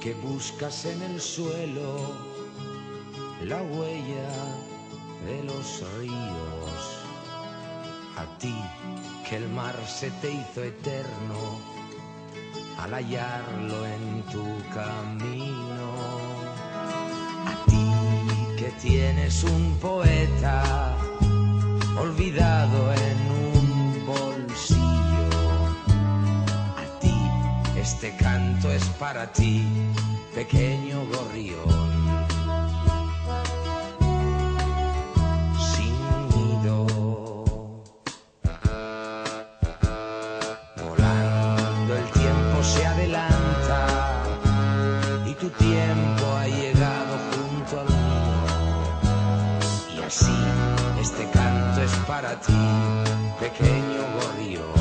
que buscas en el suelo la huella de los ríos. A ti que el mar se te hizo eterno al hallarlo en tu camino. A ti que tienes un poeta olvidado en un este canto es para ti, pequeño gorrión. Sin nido. Volando el tiempo se adelanta y tu tiempo ha llegado junto al mío. Y así este canto es para ti, pequeño gorrión.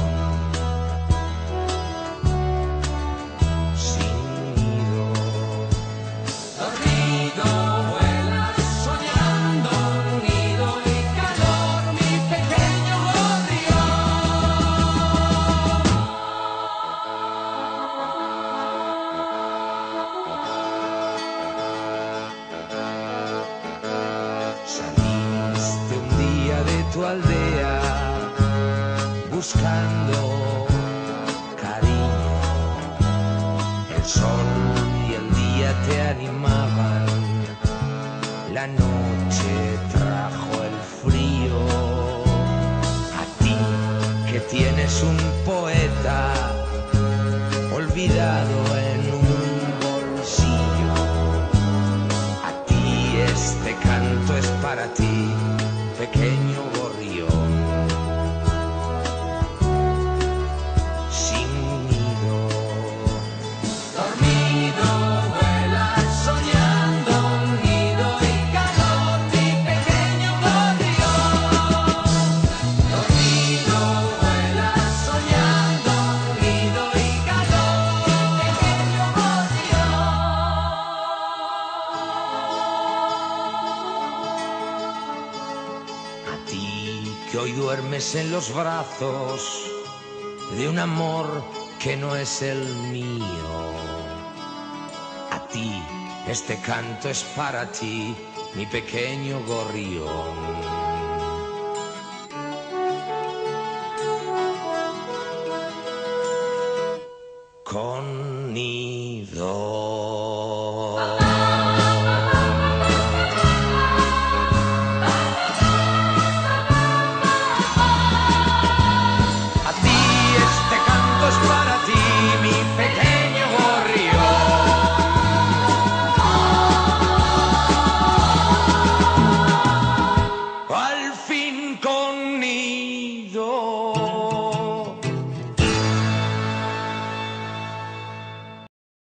Tu aldea buscando cariño. El sol y el día te animaban, la noche trajo el frío. A ti que tienes un poeta olvidado en un bolsillo. A ti este canto es para ti, pequeño hoy duermes en los brazos de un amor que no es el mío. A ti, este canto es para ti, mi pequeño gorrión. Con nido. Gorrión.